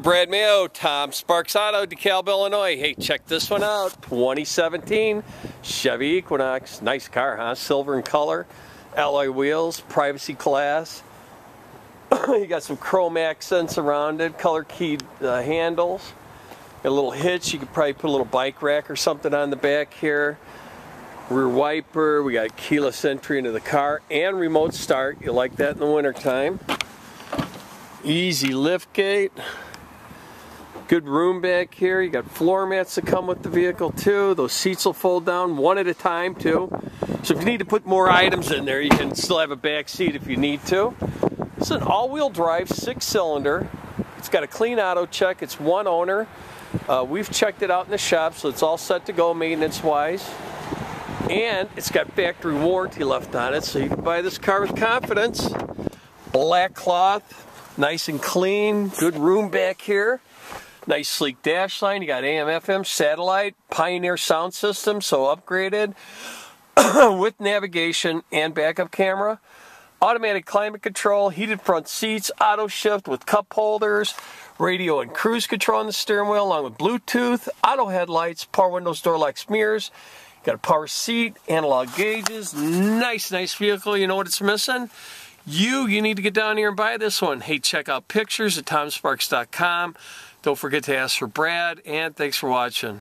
Brad Mayo, Tom Sparks Auto, DeKalb, Illinois. Hey, check this one out. 2017 Chevy Equinox. Nice car, huh? Silver in color. Alloy wheels, privacy glass. you got some chrome accents around it, color keyed uh, handles. Got a little hitch. You could probably put a little bike rack or something on the back here. Rear wiper. We got keyless entry into the car and remote start. You like that in the wintertime. Easy lift gate. Good room back here. You got floor mats that come with the vehicle too. Those seats will fold down one at a time too. So if you need to put more items in there, you can still have a back seat if you need to. It's an all-wheel drive, six-cylinder. It's got a clean auto check. It's one owner. Uh, we've checked it out in the shop, so it's all set to go maintenance-wise. And it's got factory warranty left on it, so you can buy this car with confidence. Black cloth, nice and clean. Good room back here. Nice sleek dash line. You got AM, FM, satellite, Pioneer sound system, so upgraded with navigation and backup camera. Automatic climate control, heated front seats, auto shift with cup holders, radio and cruise control on the steering wheel, along with Bluetooth, auto headlights, power windows, door locks, mirrors. Got a power seat, analog gauges. Nice, nice vehicle. You know what it's missing? You, you need to get down here and buy this one. Hey, check out pictures at tomsparks.com. Don't forget to ask for Brad, and thanks for watching.